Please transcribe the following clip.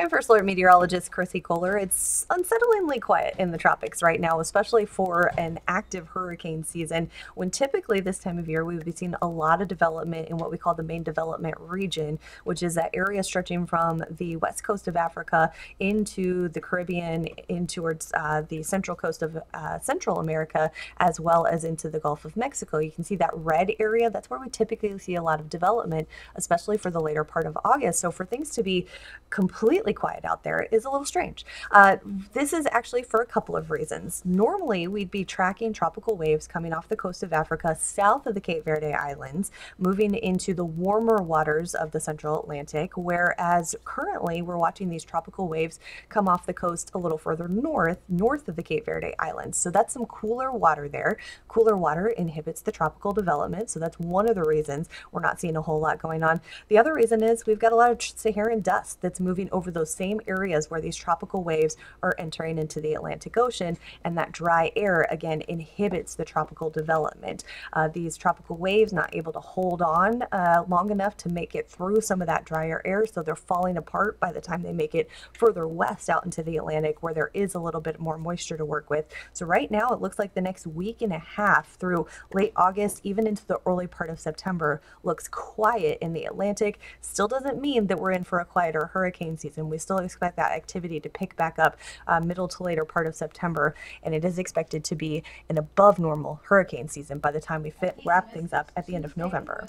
I'm First Alert Meteorologist Chrissy Kohler. It's unsettlingly quiet in the tropics right now, especially for an active hurricane season, when typically this time of year we would be seeing a lot of development in what we call the main development region, which is that area stretching from the west coast of Africa into the Caribbean, in towards uh, the central coast of uh, Central America, as well as into the Gulf of Mexico. You can see that red area, that's where we typically see a lot of development, especially for the later part of August. So for things to be completely quiet out there is a little strange. Uh, this is actually for a couple of reasons. Normally, we'd be tracking tropical waves coming off the coast of Africa south of the Cape Verde Islands, moving into the warmer waters of the central Atlantic, whereas currently we're watching these tropical waves come off the coast a little further north, north of the Cape Verde Islands. So that's some cooler water there. Cooler water inhibits the tropical development, so that's one of the reasons we're not seeing a whole lot going on. The other reason is we've got a lot of Saharan dust that's moving over the those same areas where these tropical waves are entering into the Atlantic Ocean, and that dry air again inhibits the tropical development. Uh, these tropical waves not able to hold on uh, long enough to make it through some of that drier air, so they're falling apart by the time they make it further west out into the Atlantic where there is a little bit more moisture to work with. So right now it looks like the next week and a half through late August, even into the early part of September, looks quiet in the Atlantic. Still doesn't mean that we're in for a quieter hurricane season we still expect that activity to pick back up uh, middle to later part of September, and it is expected to be an above normal hurricane season by the time we fit, wrap things up at the end of November.